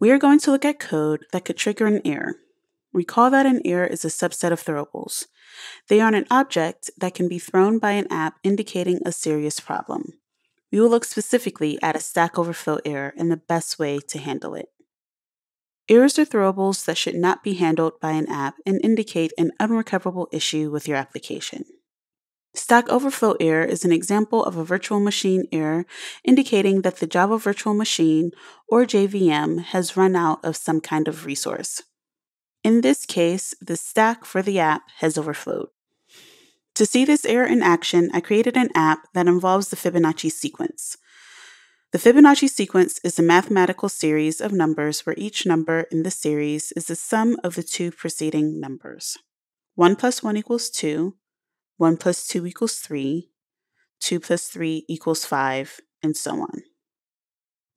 We are going to look at code that could trigger an error. Recall that an error is a subset of throwables. They are an object that can be thrown by an app indicating a serious problem. We will look specifically at a Stack Overflow error and the best way to handle it. Errors are throwables that should not be handled by an app and indicate an unrecoverable issue with your application. Stack Overflow error is an example of a virtual machine error indicating that the Java Virtual Machine, or JVM, has run out of some kind of resource. In this case, the stack for the app has overflowed. To see this error in action, I created an app that involves the Fibonacci sequence. The Fibonacci sequence is a mathematical series of numbers where each number in the series is the sum of the two preceding numbers. 1 plus 1 equals 2, 1 plus 2 equals 3, 2 plus 3 equals 5, and so on.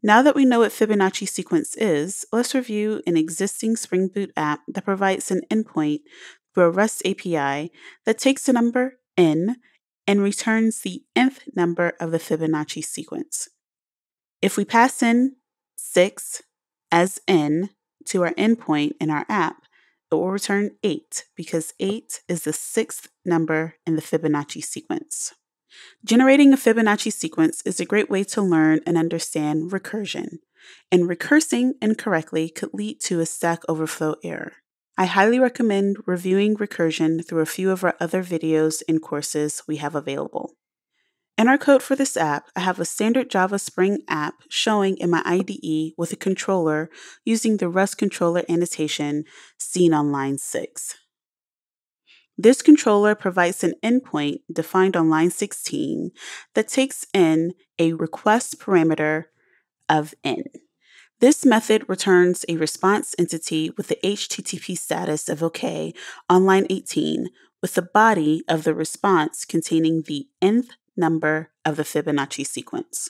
Now that we know what Fibonacci sequence is, let's review an existing Spring Boot app that provides an endpoint through a REST API that takes the number n and returns the nth number of the Fibonacci sequence. If we pass in 6 as n to our endpoint in our app, it will return 8 because 8 is the sixth number in the Fibonacci sequence. Generating a Fibonacci sequence is a great way to learn and understand recursion, and recursing incorrectly could lead to a Stack Overflow error. I highly recommend reviewing recursion through a few of our other videos and courses we have available. In our code for this app, I have a standard Java Spring app showing in my IDE with a controller using the Rest controller annotation seen on line 6. This controller provides an endpoint defined on line 16 that takes in a request parameter of n. This method returns a response entity with the HTTP status of OK on line 18 with the body of the response containing the nth number of the Fibonacci sequence.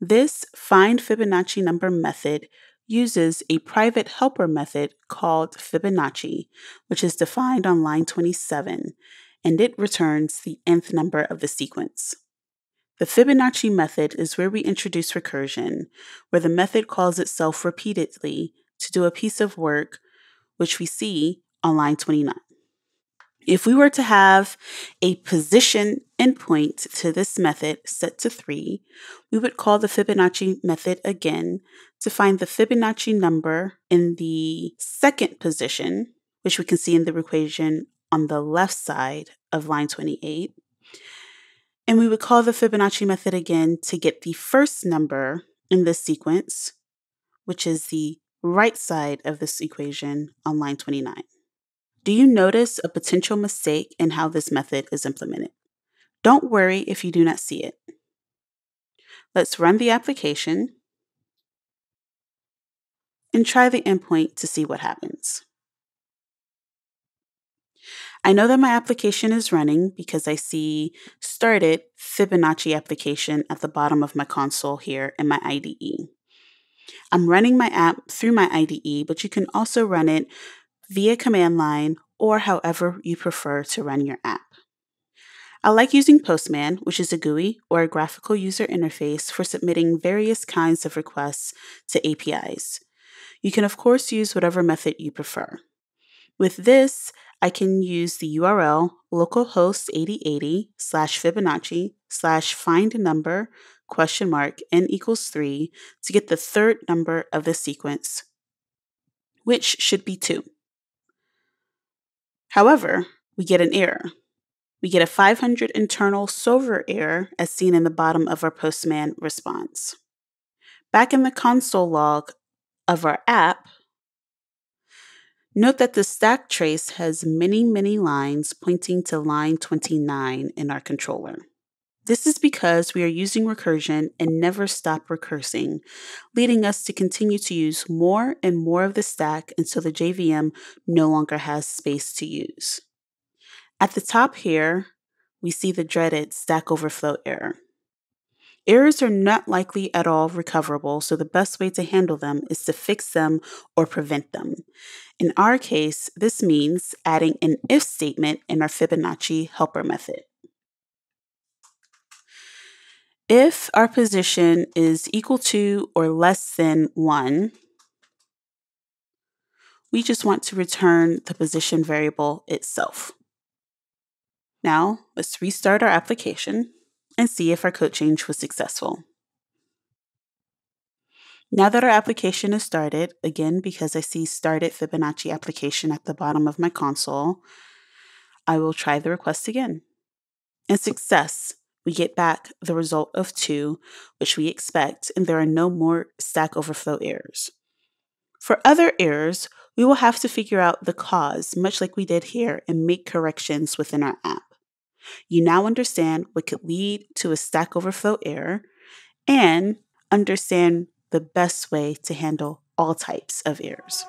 This find Fibonacci number method uses a private helper method called Fibonacci, which is defined on line 27, and it returns the nth number of the sequence. The Fibonacci method is where we introduce recursion, where the method calls itself repeatedly to do a piece of work, which we see on line 29. If we were to have a position endpoint to this method set to 3, we would call the Fibonacci method again to find the Fibonacci number in the second position, which we can see in the equation on the left side of line 28. And we would call the Fibonacci method again to get the first number in this sequence, which is the right side of this equation on line 29. Do you notice a potential mistake in how this method is implemented? Don't worry if you do not see it. Let's run the application and try the endpoint to see what happens. I know that my application is running because I see started Fibonacci application at the bottom of my console here in my IDE. I'm running my app through my IDE, but you can also run it via command line or however you prefer to run your app. I like using Postman, which is a GUI or a graphical user interface for submitting various kinds of requests to APIs. You can, of course, use whatever method you prefer. With this, I can use the URL localhost 8080 slash Fibonacci slash find number question mark n equals 3 to get the third number of the sequence, which should be 2. However, we get an error. We get a 500 internal server error as seen in the bottom of our Postman response. Back in the console log of our app, note that the stack trace has many, many lines pointing to line 29 in our controller. This is because we are using recursion and never stop recursing, leading us to continue to use more and more of the stack until the JVM no longer has space to use. At the top here, we see the dreaded Stack Overflow error. Errors are not likely at all recoverable, so the best way to handle them is to fix them or prevent them. In our case, this means adding an if statement in our Fibonacci helper method. If our position is equal to or less than 1, We just want to return the position variable itself. Now, let's restart our application and see if our code change was successful. Now that our application is started, again, because I see started Fibonacci application at the bottom of my console, I will try the request again. And success, we get back the result of 2, which we expect, and there are no more Stack Overflow errors. For other errors, we will have to figure out the cause, much like we did here, and make corrections within our app. You now understand what could lead to a Stack Overflow error and understand the best way to handle all types of errors.